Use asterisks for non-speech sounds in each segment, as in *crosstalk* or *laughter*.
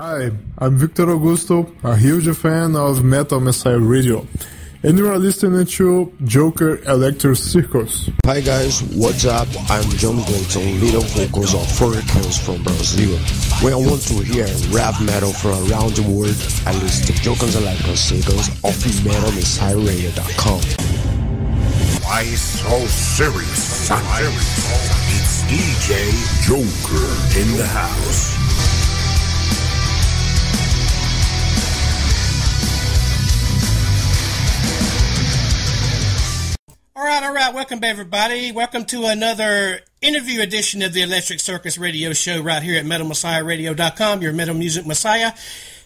Hi, I'm Victor Augusto, a huge fan of Metal Messiah Radio, and you are listening to Joker Electro Circus. Hi guys, what's up? I'm John Bolton, lead vocals of Fourkaos from Brazil. When I want to hear thrash metal from around the world, I listen to Joker's Electro Circus of MetalMessiahRadio.com. Why so serious, son? It's DJ Joker in the house. All right, all right. Welcome, everybody. Welcome to another interview edition of the Electric Circus Radio Show right here at MetalMessiahRadio.com, your Metal Music Messiah.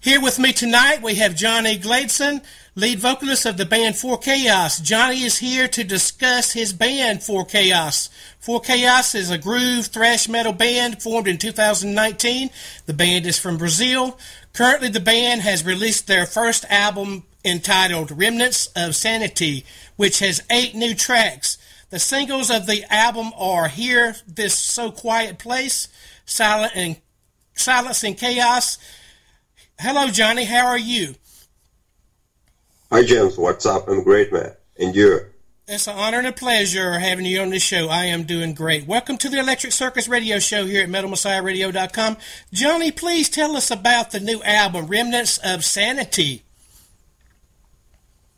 Here with me tonight, we have Johnny Glaydson, lead vocalist of the band Fourkaos. Johnny is here to discuss his band Fourkaos. Four Chaos is a groove thrash metal band formed in 2019. The band is from Brazil. Currently, the band has released their first album entitled Remnants of Sanity, which has eight new tracks. The singles of the album are Here, This So Quiet Place, Silent and Silence and Chaos. Hello, Johnny. How are you? Hi, James. What's up? I'm great, man. And you? It's an honor and a pleasure having you on this show. I am doing great. Welcome to the Electric Circus Radio Show here at MetalMessiahRadio.com. Johnny, please tell us about the new album, Remnants of Sanity.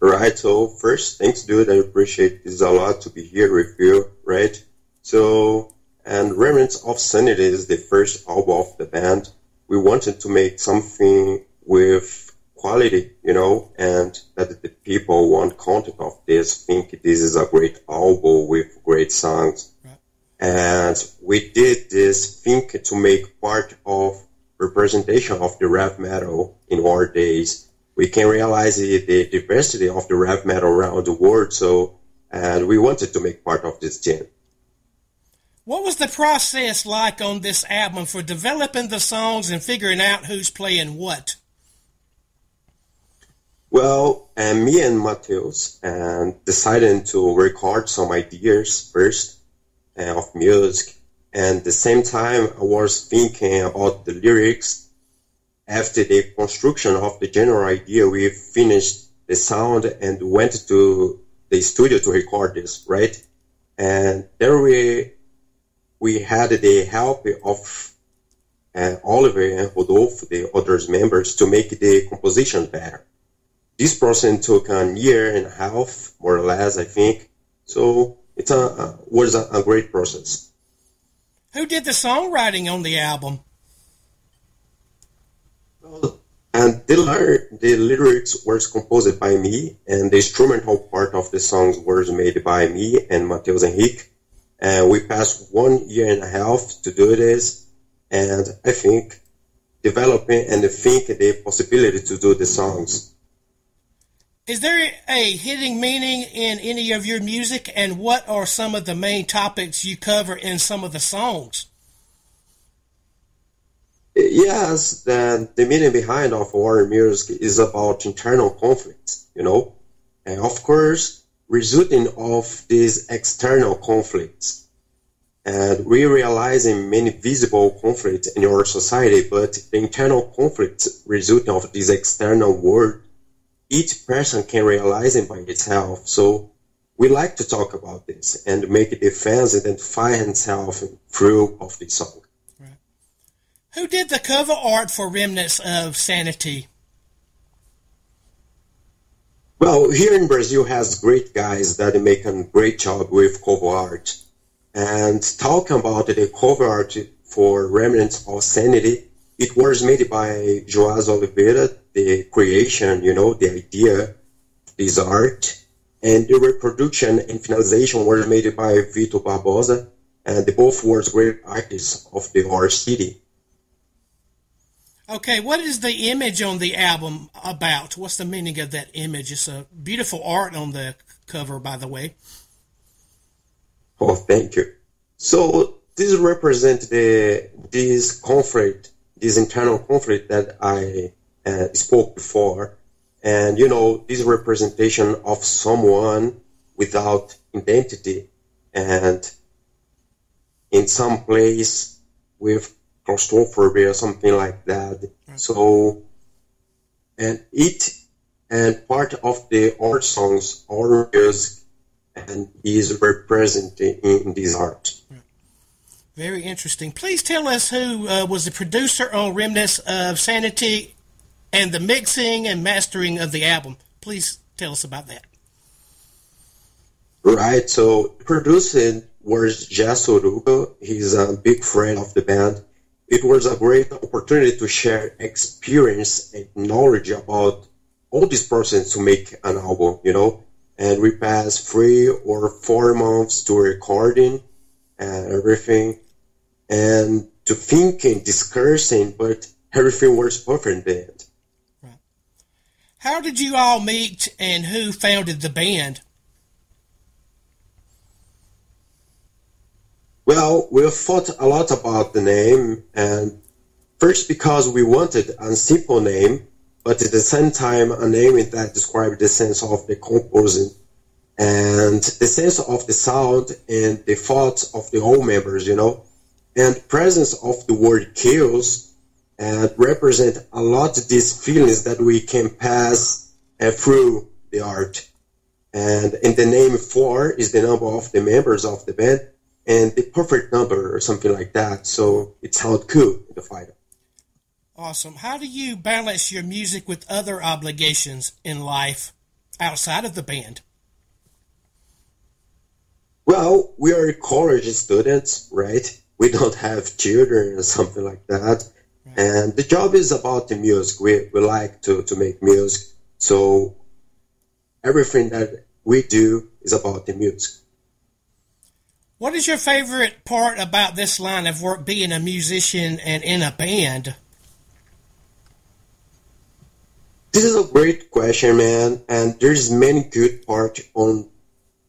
Right. So first, thanks, dude. I appreciate this a lot to be here with you. Right. So, and Remnants of Sanity is the first album of the band. We wanted to make something with quality, you know, and that the people want content of this, think this is a great album with great songs. Right. And we did this think to make part of representation of the thrash metal in our days we can realize the, the diversity of the thrash metal around the world. So, and we wanted to make part of this team. What was the process like on this album for developing the songs and figuring out who's playing what? Well, and me and Mateus and decided to record some ideas first uh, of music, and the same time I was thinking about the lyrics after the construction of the general idea, we finished the sound and went to the studio to record this, right? And there we we had the help of uh, Oliver and Rodolfo, the other members, to make the composition better. This process took a year and a half, more or less, I think. So it was a, a great process. Who did the songwriting on the album? And the, the lyrics were composed by me, and the instrumental part of the songs was made by me and Mateus Henrique. And we passed one year and a half to do this, and I think developing and think the possibility to do the songs. Is there a hidden meaning in any of your music, and what are some of the main topics you cover in some of the songs? Yes, the, the meaning behind of war music is about internal conflicts, you know, and of course, resulting of these external conflicts. And we realizing many visible conflicts in our society, but the internal conflicts resulting of this external world, each person can realize it by itself. So we like to talk about this and make the fans identify himself through of the song. Who did the cover art for Remnants of Sanity? Well, here in Brazil has great guys that make a great job with cover art. And talking about the cover art for Remnants of Sanity, it was made by Joás Oliveira, the creation, you know, the idea, this art. And the reproduction and finalization were made by Vitor Barbosa, and both were great artists of the art city. Okay, what is the image on the album about? What's the meaning of that image? It's a beautiful art on the cover, by the way. Oh, thank you. So this represents the this conflict, this internal conflict that I uh, spoke before, and you know this representation of someone without identity and in some place with claustrophobia or something like that. So, and it and part of the art songs are music and is represented in this art. Very interesting. Please tell us who uh, was the producer on Remnants of Sanity and the mixing and mastering of the album. Please tell us about that. Right. So producing was Jess Orugo. He's a big friend of the band. It was a great opportunity to share experience and knowledge about all these process to make an album, you know. And we passed three or four months to recording and everything and to thinking, discussing, but everything was perfect in the. Right. How did you all meet and who founded the band? Well, we have thought a lot about the name, and first because we wanted a simple name, but at the same time a name that described the sense of the composing and the sense of the sound and the thoughts of the whole members, you know, and presence of the word chaos and represent a lot of these feelings that we can pass uh, through the art. And in the name four is the number of the members of the band and the perfect number or something like that. So it sounds cool in the fighter. Awesome. How do you balance your music with other obligations in life outside of the band? Well, we are college students, right? We don't have children or something like that. Right. And the job is about the music. We, we like to, to make music. So everything that we do is about the music. What is your favorite part about this line of work, being a musician and in a band? This is a great question, man, and there's many good parts on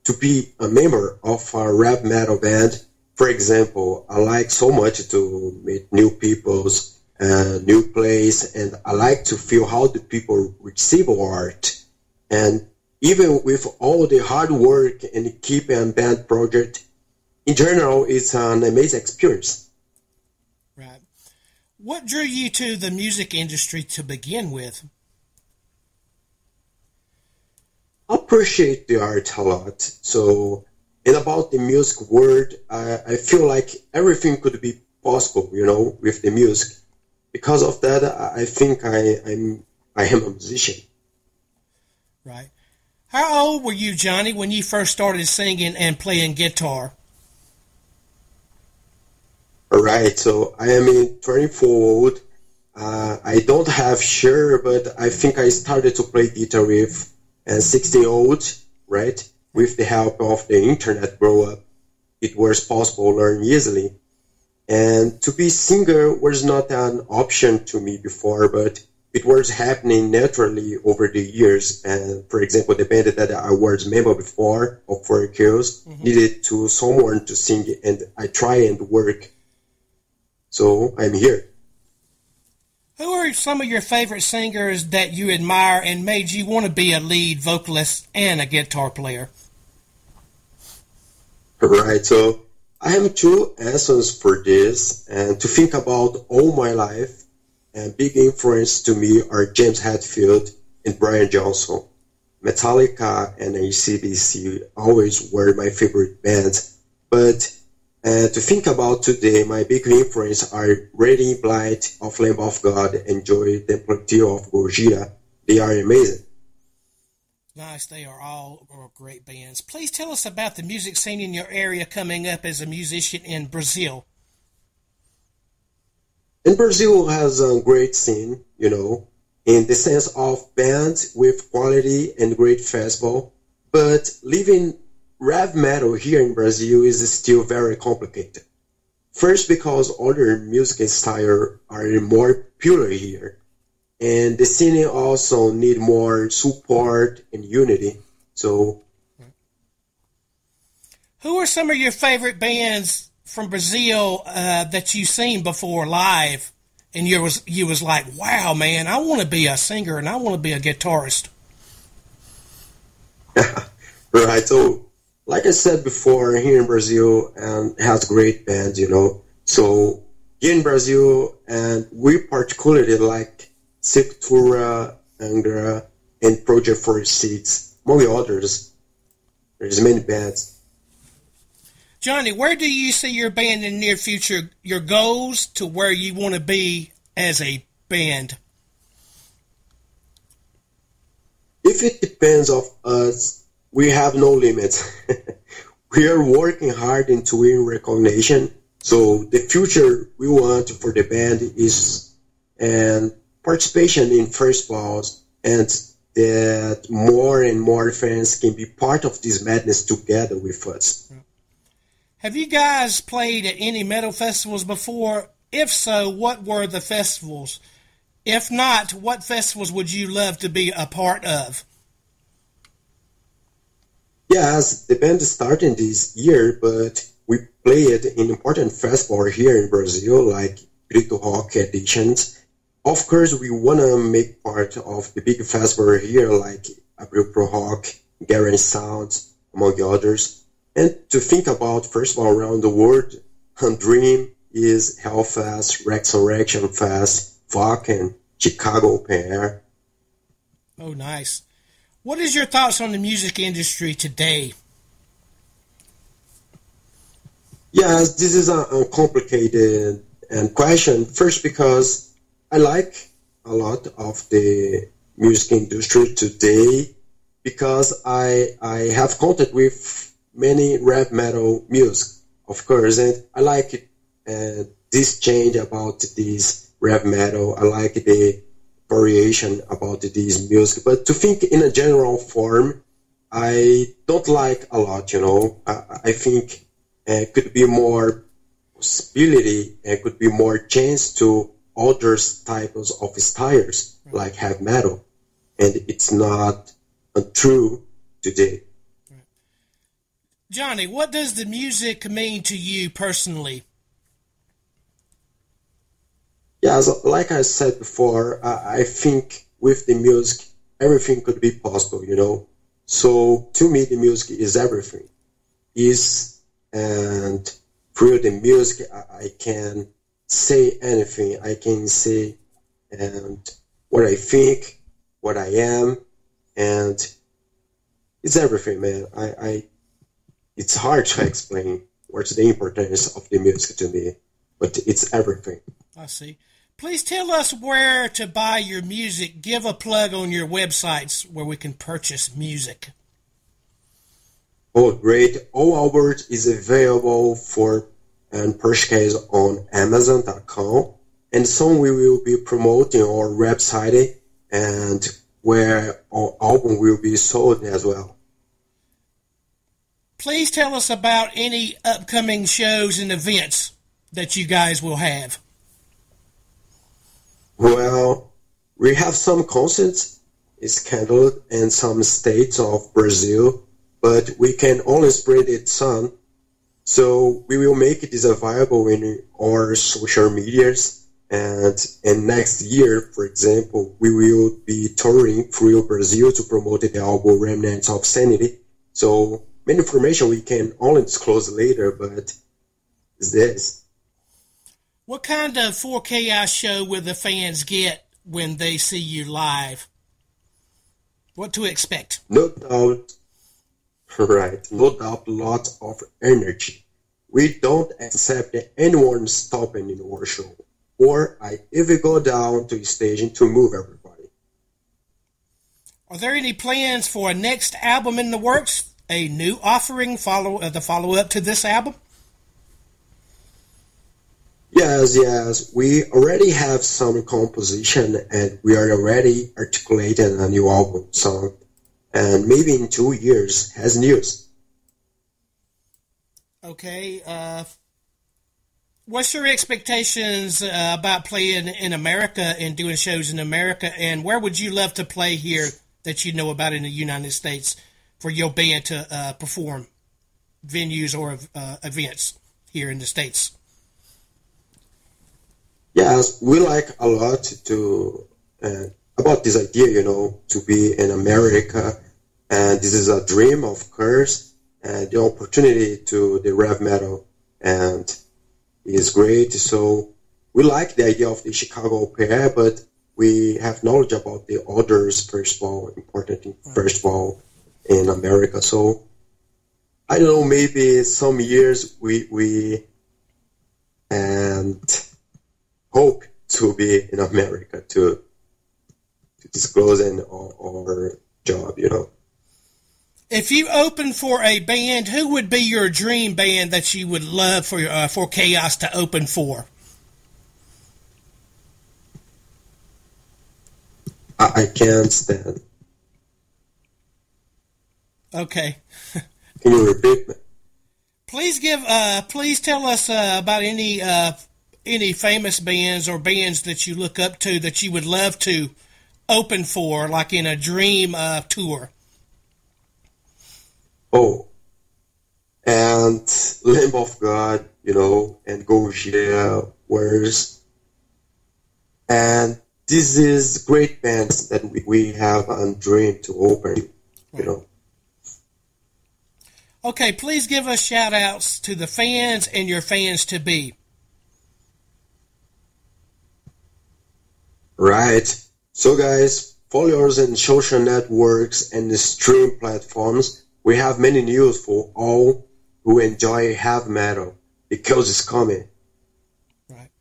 to be a member of a thrash metal band. For example, I like so much to meet new peoples, uh, new place, and I like to feel how the people receive art. And even with all the hard work and keeping a band project, in general, it's an amazing experience. Right. What drew you to the music industry to begin with? I appreciate the art a lot. So, and about the music world, I, I feel like everything could be possible, you know, with the music. Because of that, I think I, I'm I am a musician. Right. How old were you, Johnny, when you first started singing and playing guitar? All right, so I am in 24 old. Uh, I don't have sure, but I think I started to play guitar with uh, 16 old, right? With the help of the internet grow up, it was possible to learn easily. And to be singer was not an option to me before, but it was happening naturally over the years. And for example, the band that I was member before of Fourkaos mm-hmm. needed to someone to sing, and I try and work so I'm here. Who are some of your favorite singers that you admire and made you want to be a lead vocalist and a guitar player? Right. So I have two answers for this, and to think about all my life, and big influence to me are James Hetfield and Brian Johnson. Metallica and ACDC always were my favorite bands, but uh, to think about today, my big influences are Randy Blythe of Lamb of God and Joe Duplantier of Gojira. They are amazing. Nice. They are all great bands. Please tell us about the music scene in your area coming up as a musician in Brazil. In Brazil has a great scene, you know, in the sense of bands with quality and great festival. But living thrash metal here in Brazil is still very complicated. First, because other music styles are more popular here, and the scene also need more support and unity. So, who are some of your favorite bands from Brazil uh, that you've seen before live? And you was you was like, wow, man, I want to be a singer and I want to be a guitarist. *laughs* right. So like I said before, here in Brazil, um, and has great bands, you know. So here in Brazil, and we particularly like Sepultura, Angra, and Project 46, among others. There's many bands. Johnny, where do you see your band in the near future? Your goals to where you want to be as a band? If it depends of us, we have no limits. *laughs* we are working hard into win recognition. So the future we want for the band is and participation in festivals and that more and more fans can be part of this madness together with us. Have you guys played at any metal festivals before? If so, what were the festivals? If not, what festivals would you love to be a part of? Yes, the band started this year, but we played in important festivals here in Brazil, like Grito Rock editions. Of course, we want to make part of the big festival here, like Abril Pro Rock, Garage Sounds, among others. And to think about, first of all, around the world, Dream is Hellfest, Resurrection Fest, Wacken, Chicago Open Air. Oh, nice. What is your thoughts on the music industry today? Yes, this is a, a complicated and question. First, because I like a lot of the music industry today because I I have contact with many thrash metal music, of course, and I like it, uh, this change about this thrash metal. I like the variation about this music, but to think in a general form, I don't like a lot. You know, I, I think uh, could be more possibility and could be more chance to other types of styles like heavy metal, and it's not true today. Johnny, what does the music mean to you personally? Yeah, so like I said before, I, think with the music, everything could be possible, you know. So to me, the music is everything. Is and through the music, I, I can say anything. I can say and what I think, what I am, and it's everything, man. I, I it's hard to explain what's the importance of the music to me, but it's everything. I see. Please tell us where to buy your music. Give a plug on your websites where we can purchase music. Oh, great. All Albert is available for and purchase on Amazon.com. And soon we will be promoting our website and where our album will be sold as well. Please tell us about any upcoming shows and events that you guys will have. Well, we have some concerts scheduled in some states of Brazil, but we can only spread it some. So we will make it available in our social medias. And, and next year, for example, we will be touring through Brazil to promote the album Remnants of Sanity. So many information we can only disclose later, but is this. What kind of Fourkaos show will the fans get when they see you live? What to expect? No doubt, *laughs* right? No doubt, lots of energy. We don't accept anyone stopping in our show, or I even go down to the stage to move everybody. Are there any plans for a next album in the works? a new offering follow uh, the follow up to this album? Yes, yes. We already have some composition and we are already articulating a new album song. And maybe in two years has news. Okay. Uh, what's your expectations uh, about playing in America and doing shows in America? And where would you love to play here that you know about in the United States? for your band to uh, perform venues or uh, events here in the states? Yes, we like a lot to uh, about this idea, you know, to be in America, and this is a dream, of course, and the opportunity to the thrash metal, and is great. So we like the idea of the Chicago open air, but we have knowledge about the others first of all, important first of all in America. So I don't know, maybe some years we we and hope to be in America to to disclose in our, our job, you know. If you open for a band, who would be your dream band that you would love for uh, Fourkaos to open for? I, I can't stand. Okay. Can you repeat? Please give. Uh, please tell us uh, about any uh, any famous bands or bands that you look up to that you would love to open for, like in a dream uh, tour. Oh, and *laughs* Lamb of God, you know, and Gojira, Where's and this is great bands that we, we have on Dream to open, you know. Okay, please give us shout outs to the fans and your fans to be. Right. So guys, follow us in social networks and the stream platforms. We have many news for all who enjoy heavy metal because it's coming. Right.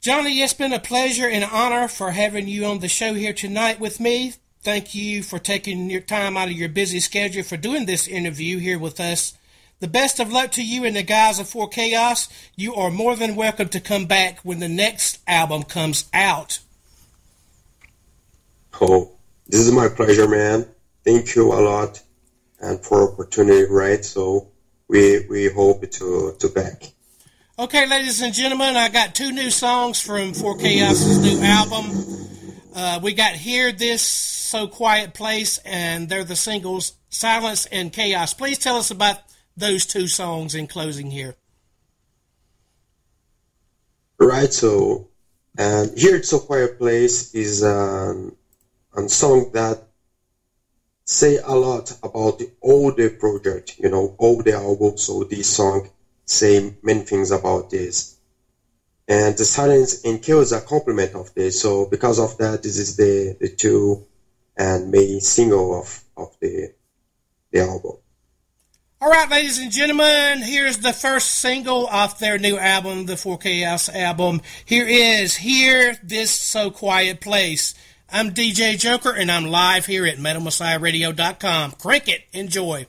Johnny, it's been a pleasure and honor for having you on the show here tonight with me. Thank you for taking your time out of your busy schedule for doing this interview here with us. The best of luck to you and the guys of Fourkaos. You are more than welcome to come back when the next album comes out. Oh, this is my pleasure, man. Thank you a lot and for opportunity, right? So we we hope to to back. Okay, ladies and gentlemen, I got two new songs from Fourkaos's new album. Uh, we got Here This So Quiet Place, and they're the singles Silence and Chaos. Please tell us about those two songs in closing here. Right, so and Here It's a Quiet Place is um, a song that say a lot about the older project, you know, older album. So this song say many things about this. And the silence in kill is a complement of this. So because of that, this is the, the two and main single of, of the, the album. All right, ladies and gentlemen, here's the first single off their new album, the Fourkaos album. Here is Here This So Quiet Place. I'm DJ Joker, and I'm live here at MetalMessiahRadio.com. Crank it. Enjoy.